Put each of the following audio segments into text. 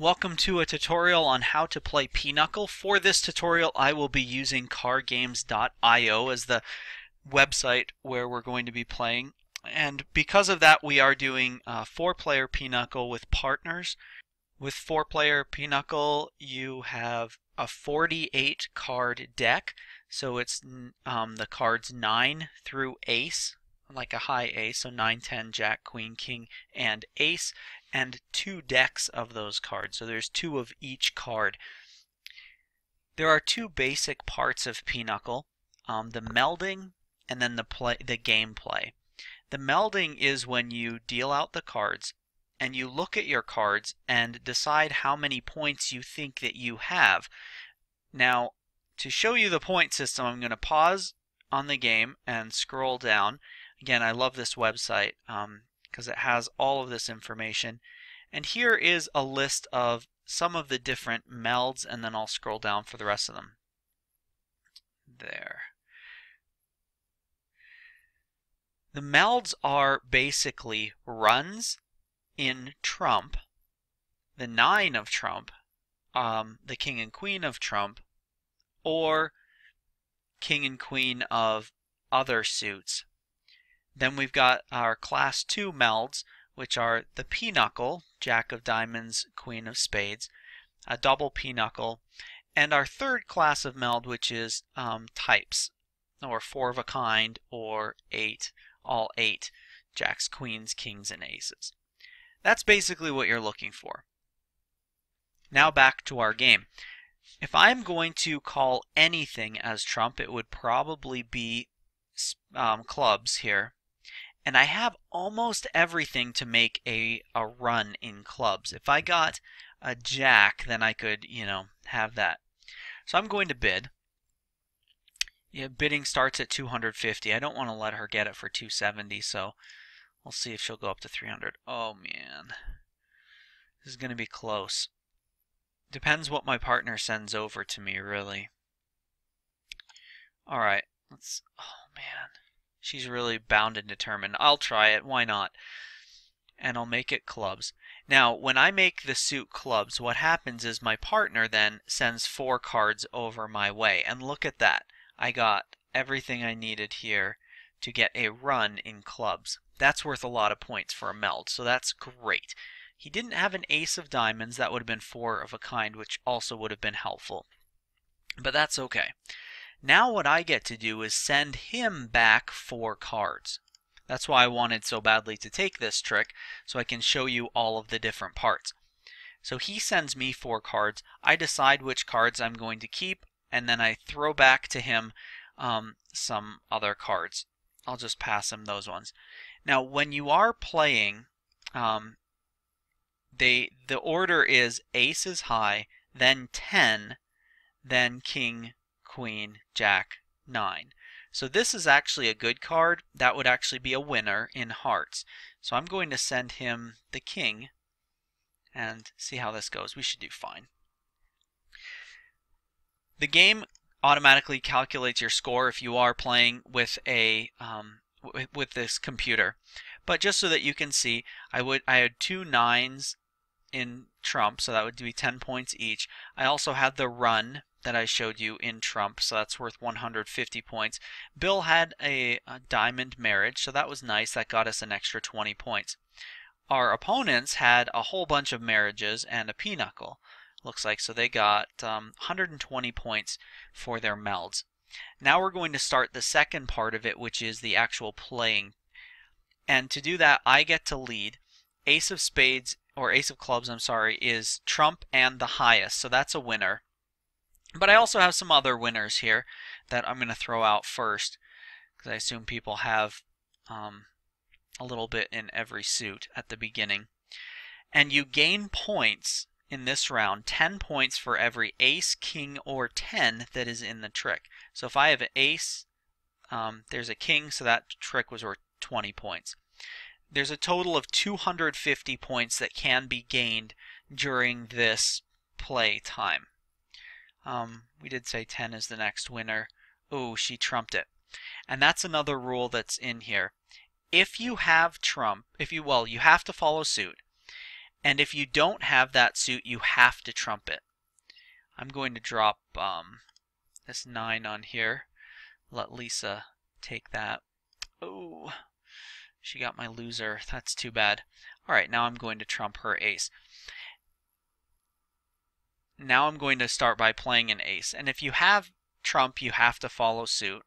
Welcome to a tutorial on how to play Pinochle. For this tutorial I will be using cardgames.io as the website where we're going to be playing. And because of that we are doing uh, four player Pinochle with partners. With four player Pinochle you have a 48 card deck. So it's um, the cards 9 through ace like a high ace, so 9, 10, jack, queen, king, and ace, and two decks of those cards. So there's two of each card. There are two basic parts of Pinochle, um, the melding and then the play, the gameplay. The melding is when you deal out the cards and you look at your cards and decide how many points you think that you have. Now, to show you the point system, I'm going to pause on the game and scroll down Again, I love this website because um, it has all of this information. And here is a list of some of the different melds, and then I'll scroll down for the rest of them. There. The melds are basically runs in trump, the nine of trump, um, the king and queen of trump, or king and queen of other suits. Then we've got our class 2 melds, which are the pinochle, jack of diamonds, queen of spades, a double pinochle, and our third class of meld, which is um, types, or four of a kind, or eight, all eight, jacks, queens, kings, and aces. That's basically what you're looking for. Now back to our game. If I'm going to call anything as trump, it would probably be um, clubs here and I have almost everything to make a, a run in clubs. If I got a jack, then I could, you know, have that. So I'm going to bid. Yeah, bidding starts at 250. I don't want to let her get it for 270, so we'll see if she'll go up to 300. Oh man, this is going to be close. Depends what my partner sends over to me, really. All right, let's. Oh man. She's really bound and determined. I'll try it. Why not? And I'll make it clubs. Now, when I make the suit clubs, what happens is my partner then sends four cards over my way. And look at that. I got everything I needed here to get a run in clubs. That's worth a lot of points for a meld, so that's great. He didn't have an ace of diamonds. That would have been four of a kind, which also would have been helpful. But that's okay. Now what I get to do is send him back four cards. That's why I wanted so badly to take this trick, so I can show you all of the different parts. So he sends me four cards. I decide which cards I'm going to keep, and then I throw back to him um, some other cards. I'll just pass him those ones. Now, when you are playing, um, they the order is ace is high, then 10, then king, queen, jack, nine. So this is actually a good card. That would actually be a winner in hearts. So I'm going to send him the king and see how this goes. We should do fine. The game automatically calculates your score if you are playing with a um, with this computer. But just so that you can see, I would I had two nines in trump, so that would be 10 points each. I also had the run that I showed you in Trump, so that's worth 150 points. Bill had a, a, diamond marriage, so that was nice. That got us an extra 20 points. Our opponents had a whole bunch of marriages and a pinochle, looks like, so they got um, 120 points for their melds. Now we're going to start the second part of it, which is the actual playing. And to do that, I get to lead. Ace of spades, or ace of clubs, I'm sorry, is trump and the highest, so that's a winner. But I also have some other winners here that I'm going to throw out first because I assume people have um, a little bit in every suit at the beginning. And you gain points in this round, 10 points for every ace, king, or 10 that is in the trick. So if I have an ace, um, there's a king, so that trick was worth 20 points. There's a total of 250 points that can be gained during this play time. Um, we did say 10 is the next winner. Oh, she trumped it. And that's another rule that's in here. If you have trump, if you, well, you have to follow suit. And if you don't have that suit, you have to trump it. I'm going to drop um, this 9 on here. Let Lisa take that. Oh, she got my loser. That's too bad. All right, now I'm going to trump her ace. Now I'm going to start by playing an ace. And if you have trump, you have to follow suit.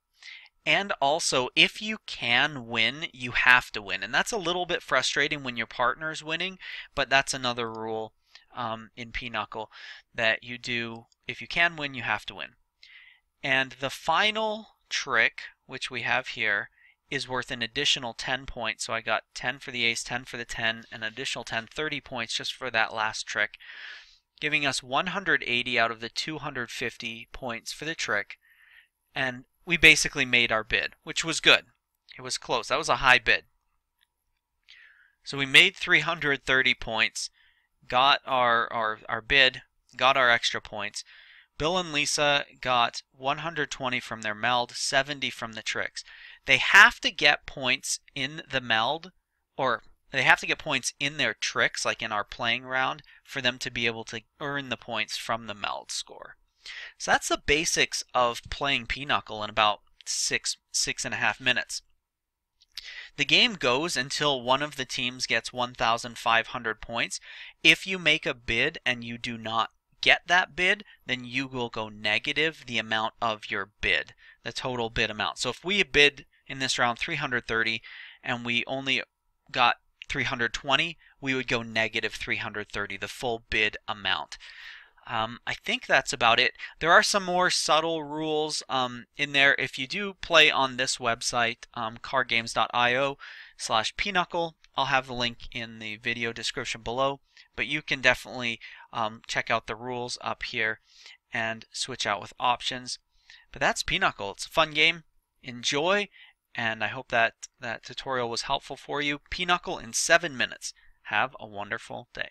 And also, if you can win, you have to win. And that's a little bit frustrating when your partner's winning, but that's another rule um, in Pinochle that you do, if you can win, you have to win. And the final trick, which we have here, is worth an additional 10 points. So I got 10 for the ace, 10 for the 10, an additional 10, 30 points just for that last trick, giving us 180 out of the 250 points for the trick. And we basically made our bid, which was good. It was close. That was a high bid. So we made 330 points, got our, our, our bid, got our extra points. Bill and Lisa got 120 from their meld, 70 from the tricks. They have to get points in the meld, or they have to get points in their tricks, like in our playing round, for them to be able to earn the points from the meld score. So that's the basics of playing Pinochle in about six, six and a half minutes. The game goes until one of the teams gets 1,500 points. If you make a bid and you do not get that bid, then you will go negative the amount of your bid, the total bid amount. So if we bid in this round 330 and we only got 320, we would go negative 330, the full bid amount. Um, I think that's about it. There are some more subtle rules um, in there. If you do play on this website, um, cardgames.io slash pinochle, I'll have the link in the video description below. But you can definitely um, check out the rules up here and switch out with options. But that's Pinochle. It's a fun game. Enjoy, and I hope that that tutorial was helpful for you. Pinochle in seven minutes. Have a wonderful day.